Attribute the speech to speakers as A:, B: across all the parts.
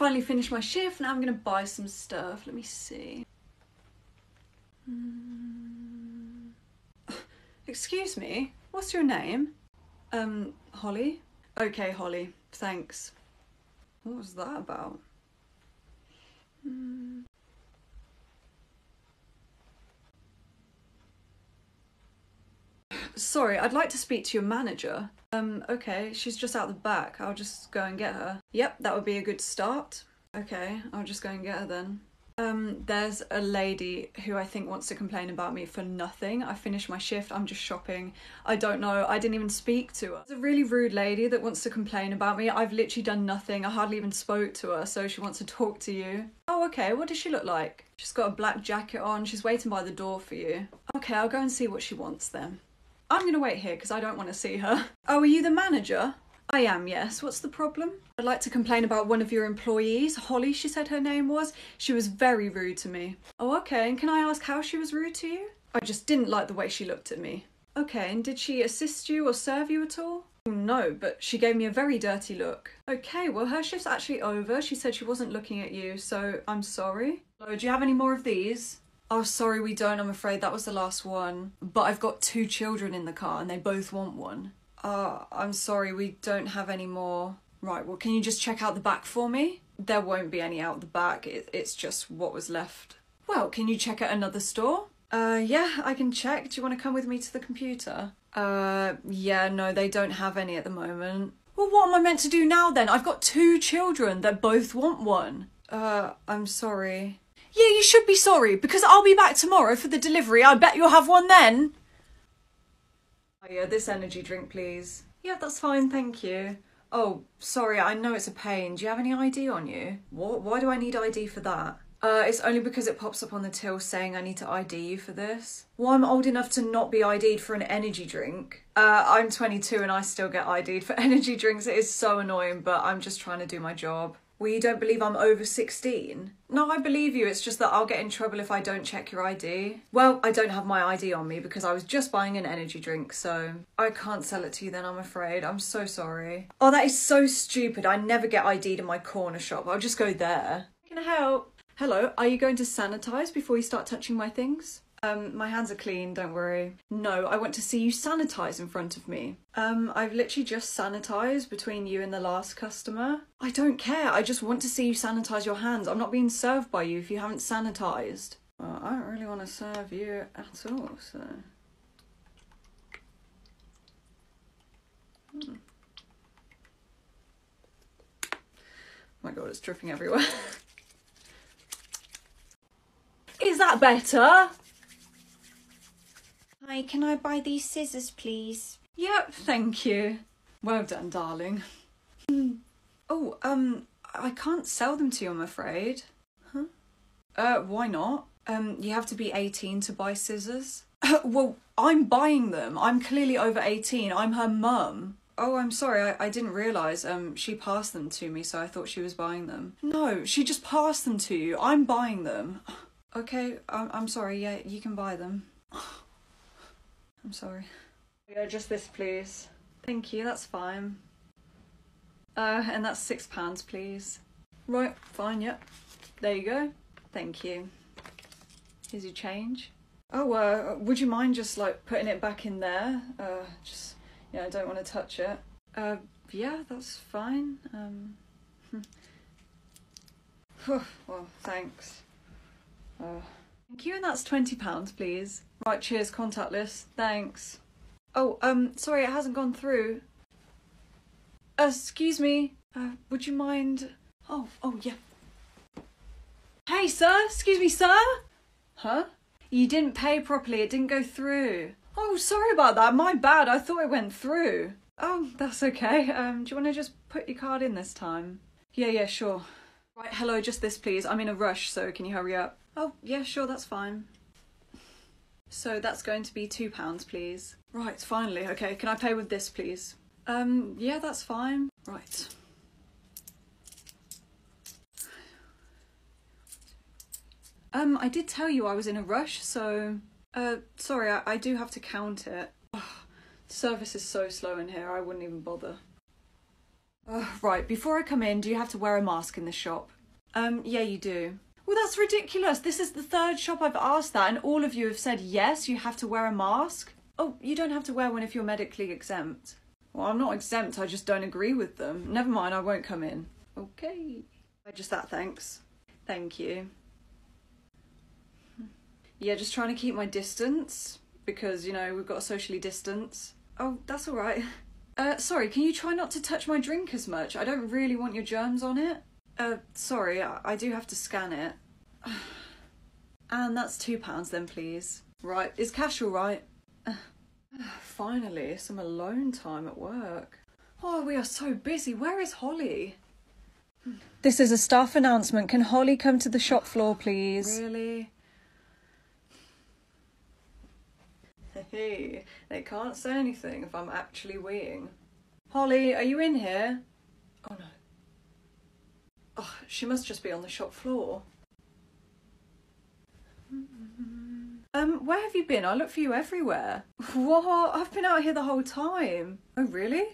A: finally finished my shift. Now I'm gonna buy some stuff. Let me see. Hmm. Excuse me, what's your name? Um, Holly? Okay, Holly, thanks. What was that about? Hmm. Sorry, I'd like to speak to your manager. Um, okay, she's just out the back. I'll just go and get her. Yep, that would be a good start. Okay, I'll just go and get her then. Um, there's a lady who I think wants to complain about me for nothing. I finished my shift, I'm just shopping. I don't know, I didn't even speak to her. It's a really rude lady that wants to complain about me. I've literally done nothing, I hardly even spoke to her, so she wants to talk to you. Oh, okay, what does she look like? She's got a black jacket on, she's waiting by the door for you. Okay, I'll go and see what she wants then. I'm gonna wait here because I don't want to see her. Oh, are you the manager? I am, yes. What's the problem? I'd like to complain about one of your employees. Holly, she said her name was. She was very rude to me. Oh, okay. And can I ask how she was rude to you? I just didn't like the way she looked at me. Okay, and did she assist you or serve you at all? No, but she gave me a very dirty look. Okay, well, her shift's actually over. She said she wasn't looking at you, so I'm sorry. Do you have any more of these? Oh, sorry, we don't. I'm afraid that was the last one. But I've got two children in the car and they both want one. Uh, I'm sorry, we don't have any more. Right, well, can you just check out the back for me? There won't be any out the back, it, it's just what was left. Well, can you check at another store? Uh, yeah, I can check. Do you want to come with me to the computer? Uh, yeah, no, they don't have any at the moment. Well, what am I meant to do now then? I've got two children that both want one. Uh, I'm sorry. Yeah, you should be sorry, because I'll be back tomorrow for the delivery. I bet you'll have one then. Oh yeah, this energy drink, please. Yeah, that's fine, thank you. Oh, sorry, I know it's a pain. Do you have any ID on you? What? Why do I need ID for that? Uh, it's only because it pops up on the till saying I need to ID you for this. Well, I'm old enough to not be ID'd for an energy drink. Uh, I'm 22 and I still get ID'd for energy drinks. It is so annoying, but I'm just trying to do my job. Well, you don't believe I'm over 16? No, I believe you. It's just that I'll get in trouble if I don't check your ID. Well, I don't have my ID on me because I was just buying an energy drink, so I can't sell it to you then, I'm afraid. I'm so sorry. Oh, that is so stupid. I never get ID'd in my corner shop. I'll just go there. Can I help? Hello, are you going to sanitize before you start touching my things? Um, my hands are clean, don't worry. No, I want to see you sanitize in front of me. Um, I've literally just sanitized between you and the last customer. I don't care, I just want to see you sanitize your hands. I'm not being served by you if you haven't sanitized. Well, I don't really want to serve you at all, so. Hmm. my god, it's dripping everywhere. Is that better?
B: Hi, can I buy these scissors, please?
A: Yep, thank you. Well done, darling. oh, um, I can't sell them to you, I'm afraid. Huh? Uh, why not? Um, you have to be 18 to buy scissors. well, I'm buying them. I'm clearly over 18. I'm her mum. Oh, I'm sorry. I, I didn't realise. Um, she passed them to me, so I thought she was buying them. No, she just passed them to you. I'm buying them. Okay, I'm, I'm sorry. Yeah, you can buy them. I'm sorry. Yeah, just this, please. Thank you, that's fine. Uh, and that's six pounds, please. Right, fine, yep. There you go. Thank you. Here's your change. Oh, uh, would you mind just like putting it back in there? Uh, just, yeah, I don't want to touch it. Uh, yeah, that's fine. Um, well, thanks. Uh, thank you, and that's £20, please. Right, cheers, contactless. Thanks. Oh, um, sorry, it hasn't gone through. Uh, excuse me. Uh, would you mind? Oh, oh, yeah. Hey, sir. Excuse me, sir. Huh? You didn't pay properly. It didn't go through. Oh, sorry about that. My bad. I thought it went through. Oh, that's okay. Um, do you want to just put your card in this time? Yeah, yeah, sure. Right, hello, just this, please. I'm in a rush, so can you hurry up? Oh, yeah, sure, that's fine. So that's going to be two pounds, please. Right, finally. Okay, can I pay with this, please? Um, yeah, that's fine. Right. Um, I did tell you I was in a rush, so... Uh, sorry, I, I do have to count it. Oh, service is so slow in here, I wouldn't even bother. Right, before I come in, do you have to wear a mask in the shop? Um, yeah, you do. Well, that's ridiculous. This is the third shop I've asked that, and all of you have said yes, you have to wear a mask. Oh, you don't have to wear one if you're medically exempt. Well, I'm not exempt, I just don't agree with them. Never mind, I won't come in. Okay. Just that, thanks. Thank you. Yeah, just trying to keep my distance because, you know, we've got to socially distance. Oh, that's all right. Uh, sorry, can you try not to touch my drink as much? I don't really want your germs on it. Uh, sorry, I, I do have to scan it. and that's two pounds then, please. Right, is cash all right? Finally, some alone time at work. Oh, we are so busy. Where is Holly? This is a staff announcement. Can Holly come to the shop floor, please? Really? Hey, they can't say anything if I'm actually weeing. Holly, are you in here? Oh no. Oh, she must just be on the shop floor. Um, where have you been? I look for you everywhere. What? I've been out here the whole time. Oh, really?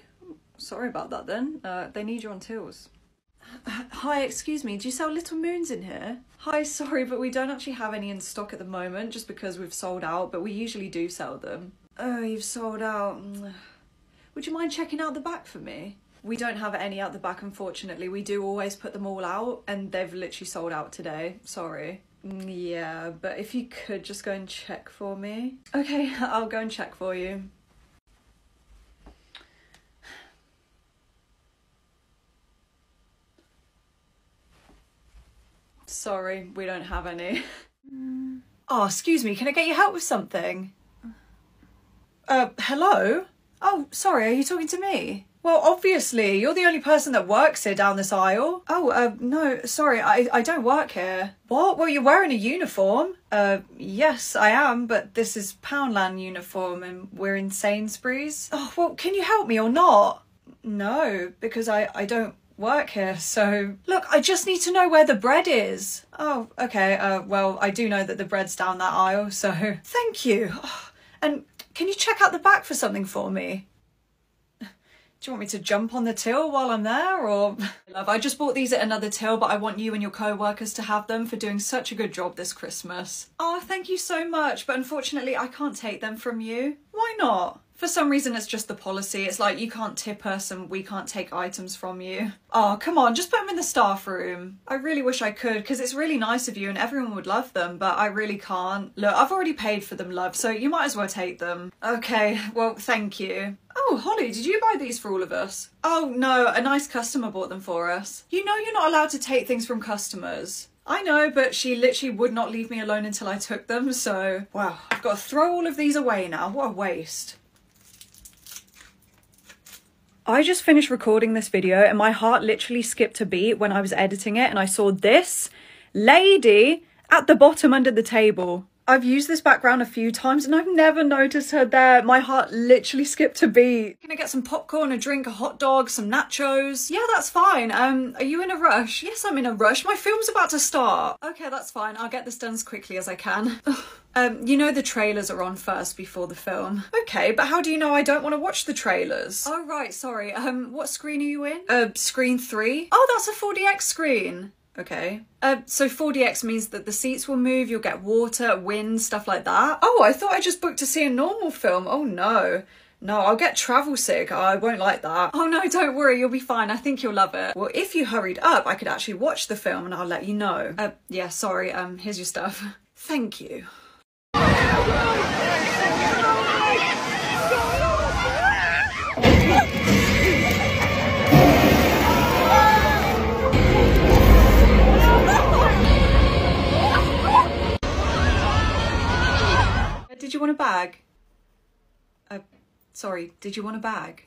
A: Sorry about that then. Uh, they need you on tills. Hi, excuse me, do you sell Little Moons in here? Hi, sorry, but we don't actually have any in stock at the moment just because we've sold out, but we usually do sell them. Oh, you've sold out. Would you mind checking out the back for me? We don't have any out the back, unfortunately. We do always put them all out, and they've literally sold out today. Sorry. Yeah, but if you could just go and check for me. Okay, I'll go and check for you. Sorry, we don't have any. Oh, excuse me, can I get your help with something? Uh, hello? Oh, sorry, are you talking to me? Well, obviously, you're the only person that works here down this aisle. Oh, uh, no, sorry, I, I don't work here. What? Well, you're wearing a uniform? Uh, yes, I am, but this is Poundland uniform and we're in Sainsbury's. Oh, well, can you help me or not? No, because I, I don't work here, so... Look, I just need to know where the bread is. Oh, okay, uh, well, I do know that the bread's down that aisle, so... Thank you. Oh, and can you check out the back for something for me? Do you want me to jump on the till while I'm there or? Love, I just bought these at another till, but I want you and your co-workers to have them for doing such a good job this Christmas. Oh, thank you so much, but unfortunately I can't take them from you. Why not? For some reason, it's just the policy. It's like you can't tip us and we can't take items from you. Oh, come on, just put them in the staff room. I really wish I could because it's really nice of you and everyone would love them, but I really can't. Look, I've already paid for them, love, so you might as well take them. Okay, well, thank you. Oh, Holly, did you buy these for all of us? Oh, no, a nice customer bought them for us. You know you're not allowed to take things from customers. I know, but she literally would not leave me alone until I took them, so... Wow, I've got to throw all of these away now. What a waste. I just finished recording this video and my heart literally skipped a beat when I was editing it and I saw this lady at the bottom under the table. I've used this background a few times and I've never noticed her there. My heart literally skipped a beat. Can I get some popcorn, a drink, a hot dog, some nachos? Yeah, that's fine. Um, are you in a rush? Yes, I'm in a rush. My film's about to start. Okay, that's fine. I'll get this done as quickly as I can. um, you know the trailers are on first before the film. Okay, but how do you know I don't want to watch the trailers? Oh, right, sorry. Um, what screen are you in? Uh, screen three? Oh, that's a 4DX screen. Okay. Uh, so 4DX means that the seats will move, you'll get water, wind, stuff like that. Oh, I thought I just booked to see a normal film. Oh no. No, I'll get travel sick. I won't like that. Oh no, don't worry, you'll be fine. I think you'll love it. Well, if you hurried up, I could actually watch the film and I'll let you know. Uh, yeah, sorry, um, here's your stuff. Thank you. Did you want a bag? Uh, sorry, did you want a bag?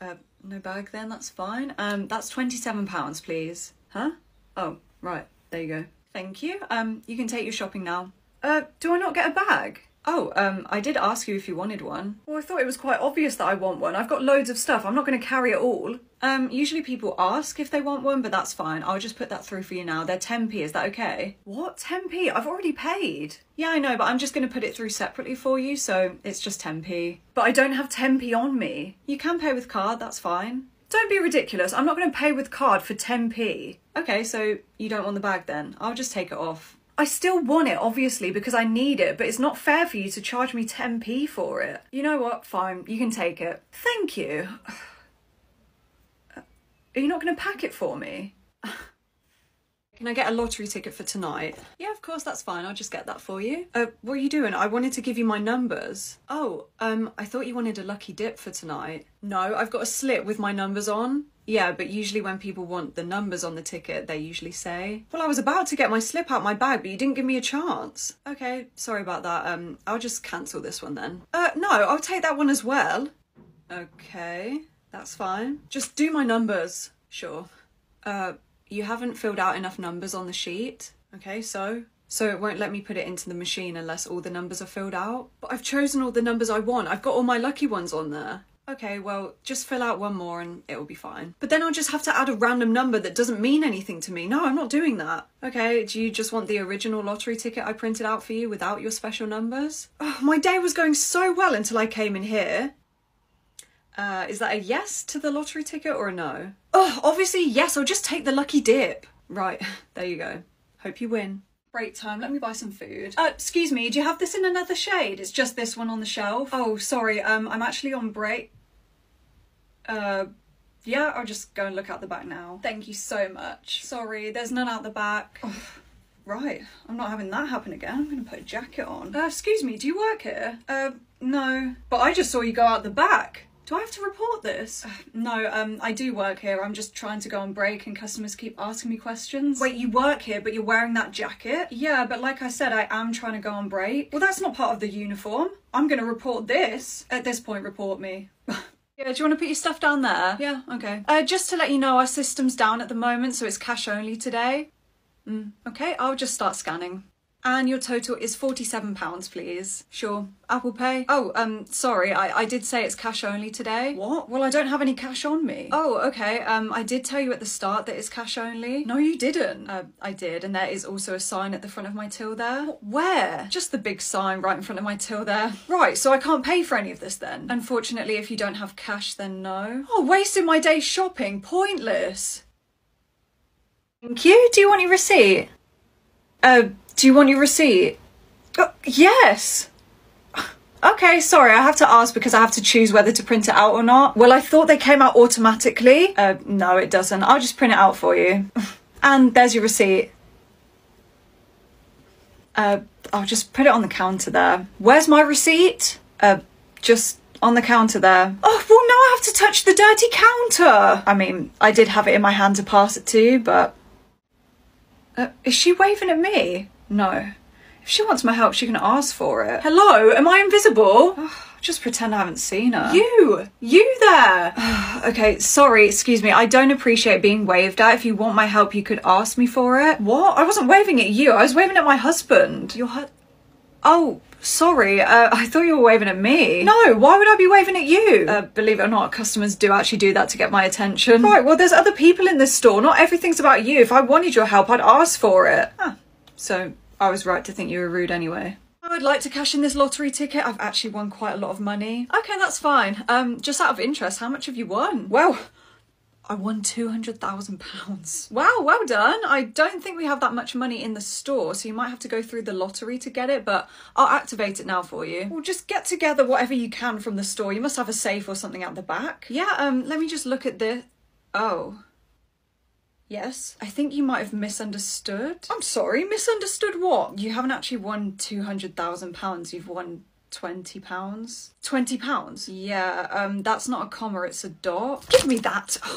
A: Uh, no bag then, that's fine. Um, that's £27, please. Huh? Oh, right, there you go. Thank you. Um, you can take your shopping now. Uh, do I not get a bag? Oh, um, I did ask you if you wanted one. Well, I thought it was quite obvious that I want one. I've got loads of stuff. I'm not going to carry it all. Um, usually people ask if they want one, but that's fine. I'll just put that through for you now. They're 10p, is that okay? What? 10p? I've already paid. Yeah, I know, but I'm just going to put it through separately for you, so it's just 10p. But I don't have 10p on me. You can pay with card, that's fine. Don't be ridiculous. I'm not going to pay with card for 10p. Okay, so you don't want the bag then? I'll just take it off. I still want it, obviously, because I need it, but it's not fair for you to charge me 10p for it. You know what? Fine, you can take it. Thank you. Are you not going to pack it for me? Can I get a lottery ticket for tonight? Yeah, of course, that's fine. I'll just get that for you. Uh, what are you doing? I wanted to give you my numbers. Oh, um, I thought you wanted a lucky dip for tonight. No, I've got a slip with my numbers on. Yeah, but usually when people want the numbers on the ticket, they usually say, Well, I was about to get my slip out my bag, but you didn't give me a chance. Okay, sorry about that. Um, I'll just cancel this one then. Uh, no, I'll take that one as well. Okay, that's fine. Just do my numbers. Sure. Uh, you haven't filled out enough numbers on the sheet. Okay, so so it won't let me put it into the machine unless all the numbers are filled out. But I've chosen all the numbers I want. I've got all my lucky ones on there. Okay, well, just fill out one more and it'll be fine. But then I'll just have to add a random number that doesn't mean anything to me. No, I'm not doing that. Okay, do you just want the original lottery ticket I printed out for you without your special numbers? Oh, my day was going so well until I came in here. Uh, is that a yes to the lottery ticket or a no? Oh, obviously yes, I'll just take the lucky dip. Right, there you go. Hope you win. Break time, let me buy some food. Uh, excuse me, do you have this in another shade? It's just this one on the shelf. Oh, sorry, um, I'm actually on break. Uh, yeah, I'll just go and look out the back now. Thank you so much. Sorry, there's none out the back. Oh, right, I'm not having that happen again. I'm gonna put a jacket on. Uh, excuse me, do you work here? Uh, no. But I just saw you go out the back. Do I have to report this? Uh, no, um, I do work here. I'm just trying to go on break and customers keep asking me questions. Wait, you work here, but you're wearing that jacket? Yeah, but like I said, I am trying to go on break. Well, that's not part of the uniform. I'm gonna report this. At this point, report me. Yeah, do you want to put your stuff down there? Yeah, okay. Uh, just to let you know, our system's down at the moment, so it's cash only today. Mm, okay, I'll just start scanning. And your total is £47, please. Sure. Apple Pay? Oh, um, sorry, I, I did say it's cash only today. What? Well, I don't have any cash on me. Oh, okay. Um, I did tell you at the start that it's cash only. No, you didn't. Uh, I did, and there is also a sign at the front of my till there. Where? Just the big sign right in front of my till there. Right, so I can't pay for any of this then? Unfortunately, if you don't have cash, then no. Oh, wasting my day shopping. Pointless. Thank you. Do you want your receipt? Uh, do you want your receipt? Oh, yes. Okay, sorry, I have to ask because I have to choose whether to print it out or not. Well, I thought they came out automatically. Uh, no, it doesn't. I'll just print it out for you. and there's your receipt. Uh, I'll just put it on the counter there. Where's my receipt? Uh, just on the counter there. Oh, well, now I have to touch the dirty counter. I mean, I did have it in my hand to pass it to but... Uh, is she waving at me? No. If she wants my help, she can ask for it. Hello, am I invisible? just pretend I haven't seen her. You! You there! okay, sorry, excuse me. I don't appreciate being waved at. If you want my help, you could ask me for it. What? I wasn't waving at you. I was waving at my husband. Your hu- Oh, sorry. Uh, I thought you were waving at me. No, why would I be waving at you? Uh, believe it or not, customers do actually do that to get my attention. Right, well, there's other people in this store. Not everything's about you. If I wanted your help, I'd ask for it. Huh. So I was right to think you were rude anyway. I would like to cash in this lottery ticket. I've actually won quite a lot of money. Okay, that's fine. Um, just out of interest, how much have you won? Well, I won £200,000. Wow, well done. I don't think we have that much money in the store, so you might have to go through the lottery to get it, but I'll activate it now for you. Well, just get together whatever you can from the store. You must have a safe or something at the back. Yeah, um, let me just look at this. Oh. Yes, I think you might have misunderstood. I'm sorry, misunderstood what? You haven't actually won £200,000, you've won twenty pounds. Twenty pounds? Yeah, um, that's not a comma, it's a dot. Give me that.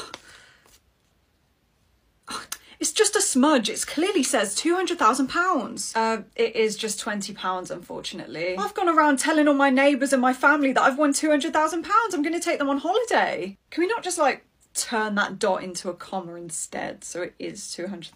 A: It's just a smudge. It clearly says two hundred thousand pounds. Uh, it is just twenty pounds, unfortunately. I've gone around telling all my neighbours and my family that I've won two hundred thousand pounds. I'm going to take them on holiday. Can we not just like turn that dot into a comma instead, so it is two hundred?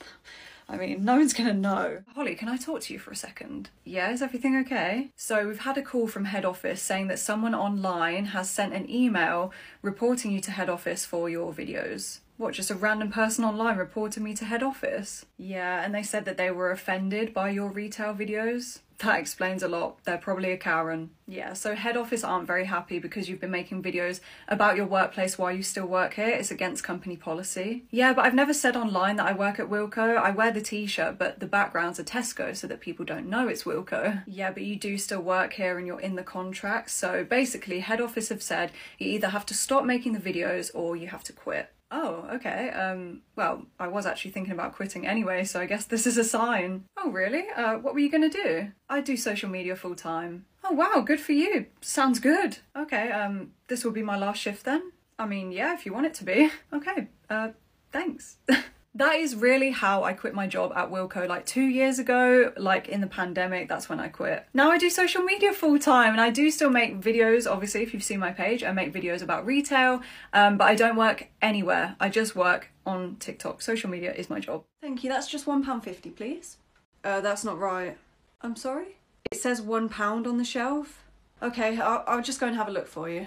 A: I mean, no one's gonna know. Holly, can I talk to you for a second? Yeah, is everything okay? So, we've had a call from head office saying that someone online has sent an email reporting you to head office for your videos. What, just a random person online reported me to head office? Yeah, and they said that they were offended by your retail videos. That explains a lot. They're probably a Karen. Yeah, so head office aren't very happy because you've been making videos about your workplace while you still work here. It's against company policy. Yeah, but I've never said online that I work at Wilko. I wear the t-shirt, but the background's a Tesco so that people don't know it's Wilko. Yeah, but you do still work here and you're in the contract. So basically, head office have said you either have to stop making the videos or you have to quit. Oh, okay. Um, well, I was actually thinking about quitting anyway, so I guess this is a sign. Oh, really? Uh, what were you gonna do? I do social media full time. Oh, wow, good for you. Sounds good. Okay, um, this will be my last shift then? I mean, yeah, if you want it to be. Okay, uh, thanks. That is really how I quit my job at Wilko like two years ago, like in the pandemic, that's when I quit. Now I do social media full time and I do still make videos, obviously, if you've seen my page, I make videos about retail, um, but I don't work anywhere. I just work on TikTok. Social media is my job. Thank you, that's just £1.50, please. Uh, that's not right. I'm sorry? It says £1 on the shelf. Okay, I'll, I'll just go and have a look for you.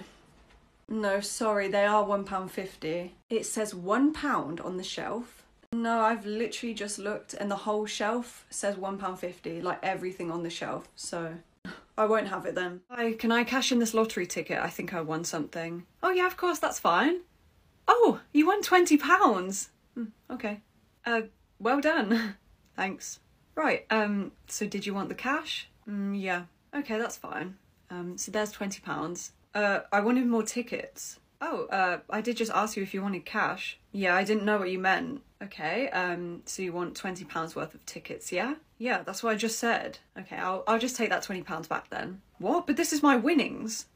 A: No, sorry, they are £1.50. It says £1 on the shelf. No, I've literally just looked and the whole shelf says £1.50, like everything on the shelf, so I won't have it then. Hi, can I cash in this lottery ticket? I think I won something. Oh yeah, of course, that's fine. Oh, you won £20. Hmm, okay. Uh, well done. Thanks. Right, um, so did you want the cash? Mm, yeah. Okay, that's fine. Um, so there's £20. Uh, I wanted more tickets. Oh, uh, I did just ask you if you wanted cash. Yeah, I didn't know what you meant. Okay, um, so you want twenty pounds worth of tickets, yeah? Yeah, that's what I just said. Okay, I'll I'll just take that twenty pounds back then. What? But this is my winnings.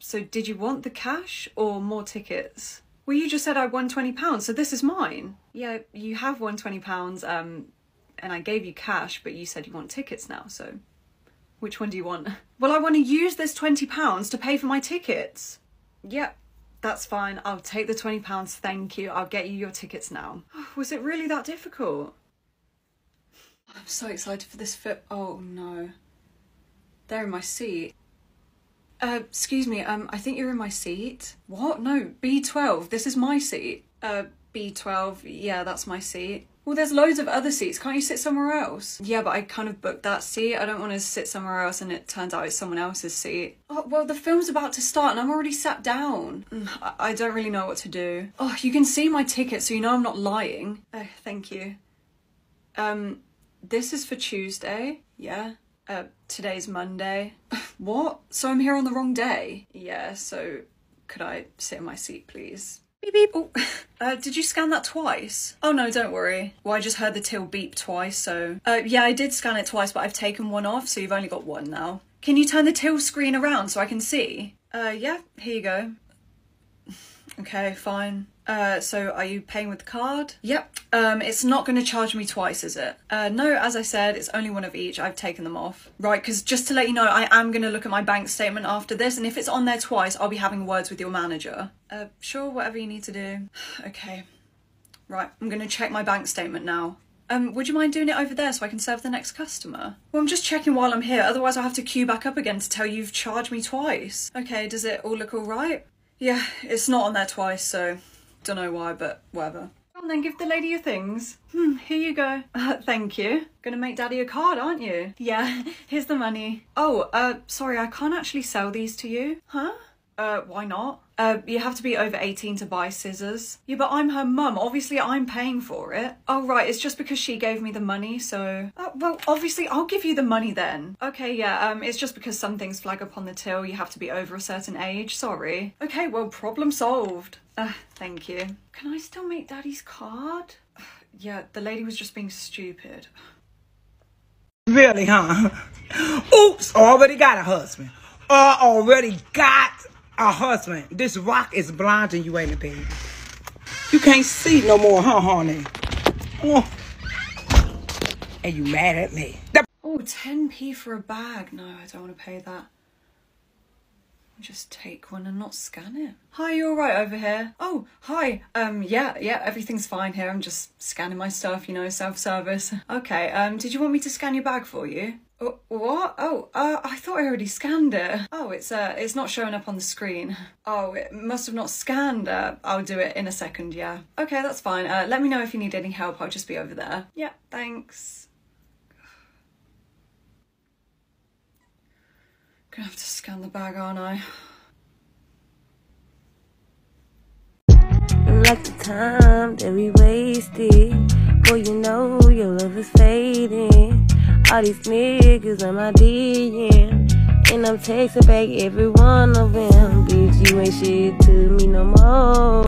A: So did you want the cash or more tickets? Well, you just said I won twenty pounds, so this is mine. Yeah, you have won twenty pounds, um, and I gave you cash, but you said you want tickets now, so which one do you want? Well, I want to use this twenty pounds to pay for my tickets. Yep, that's fine. I'll take the £20. Thank you. I'll get you your tickets now. Was it really that difficult? I'm so excited for this fit. Oh no. They're in my seat. Uh, excuse me, um, I think you're in my seat. What? No, B12. This is my seat. Uh, B12. Yeah, that's my seat. Well, there's loads of other seats. Can't you sit somewhere else? Yeah, but I kind of booked that seat. I don't want to sit somewhere else and it turns out it's someone else's seat. Oh, well, the film's about to start and I'm already sat down. Mm, I, I don't really know what to do. Oh, you can see my ticket so you know I'm not lying. Oh, thank you. Um, this is for Tuesday. Yeah. Uh, today's Monday. what? So I'm here on the wrong day? Yeah, so could I sit in my seat, please? Beep beep. Oh, uh, did you scan that twice? Oh no, don't worry. Well, I just heard the till beep twice, so. Uh, yeah, I did scan it twice, but I've taken one off, so you've only got one now. Can you turn the till screen around so I can see? Uh, yeah, here you go. Okay, fine. Uh, so are you paying with the card? Yep. Um, it's not going to charge me twice, is it? Uh, no, as I said, it's only one of each. I've taken them off. Right, because just to let you know, I am going to look at my bank statement after this, and if it's on there twice, I'll be having words with your manager. Uh, sure, whatever you need to do. okay. Right, I'm going to check my bank statement now. Um, would you mind doing it over there so I can serve the next customer? Well, I'm just checking while I'm here, otherwise I'll have to queue back up again to tell you you've charged me twice. Okay, does it all look alright? Yeah, it's not on there twice, so don't know why, but whatever. Come on then, give the lady your things. Hmm, here you go. Uh, thank you. Gonna make daddy a card, aren't you? Yeah, here's the money. Oh, uh, sorry, I can't actually sell these to you. Huh? Uh, why not? Uh, you have to be over 18 to buy scissors. Yeah, but I'm her mum. Obviously, I'm paying for it. Oh, right. It's just because she gave me the money, so... Uh, well, obviously, I'll give you the money then. Okay, yeah, um, it's just because some things flag up on the till. You have to be over a certain age. Sorry. Okay, well, problem solved. Uh, thank you. Can I still make daddy's card? yeah, the lady was just being stupid.
C: Really, huh? Oops, already got a husband. Uh, already got a husband. This rock is blinding you, ain't it, baby? You can't see no more, huh, honey? Oh. And you mad at me.
A: Oh, 10p for a bag. No, I don't want to pay that. Just take one and not scan it. Hi, you alright over here? Oh, hi. Um, yeah, yeah, everything's fine here. I'm just scanning my stuff, you know, self-service. Okay, um, did you want me to scan your bag for you? Oh, what? Oh, uh, I thought I already scanned it. Oh, it's uh, it's not showing up on the screen. Oh, it must have not scanned. Uh, I'll do it in a second. Yeah. Okay, that's fine. Uh, let me know if you need any help. I'll just be over there. Yeah. Thanks. Gonna have to scan the bag, aren't I?
D: Like the time that we wasted. Boy, you know your love is fading. All these niggas on my DM. And I'm texting back every one of them. Bitch, you ain't shit to me no more.